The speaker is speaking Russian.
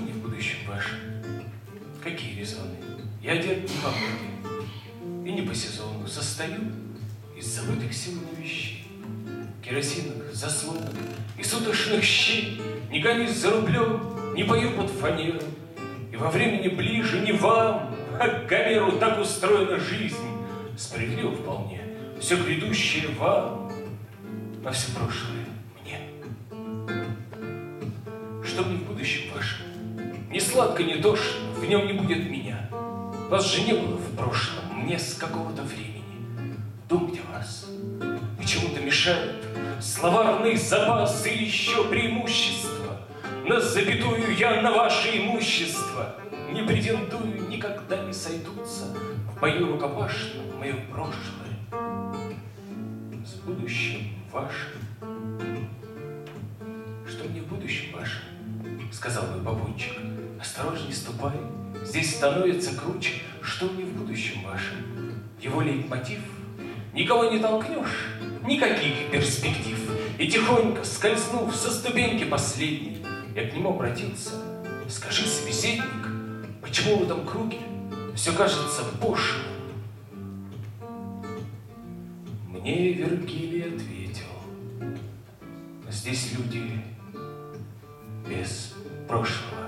будущем вашем? Какие резоны? Я одет не по моде и не по сезону. Состою из забытых сегодня вещей. Керосиновых заслонок и суточных щей. Не гонюсь за рублем, не пою под фанеру. И во времени ближе не вам, а к Гомеру так устроена жизнь. Справедливо вполне. Все грядущее вам, а все прошлое мне. Что мне в будущем вашем? Ни сладко, ни тошно, в нем не будет меня. Вас же не было в прошлом, мне с какого-то времени. Дом, где вас, и чему-то мешают словарный запас и еще преимущества. На запятую я на ваше имущество не претендую, никогда не сойдутся в бою рукопашном мое прошлое с будущим вашим. Что мне в будущем вашем? Сказал мой бабунчик. Осторожней ступай, здесь становится круче. Что мне в будущем вашем? Его лейтмотив? Никого не толкнешь, никаких перспектив. И тихонько, скользнув со ступеньки последней, я к нему обратился. Скажи, собеседник, почему в этом круге все кажется пошлым? Мне Вергилий ответил, здесь люди без прошлого.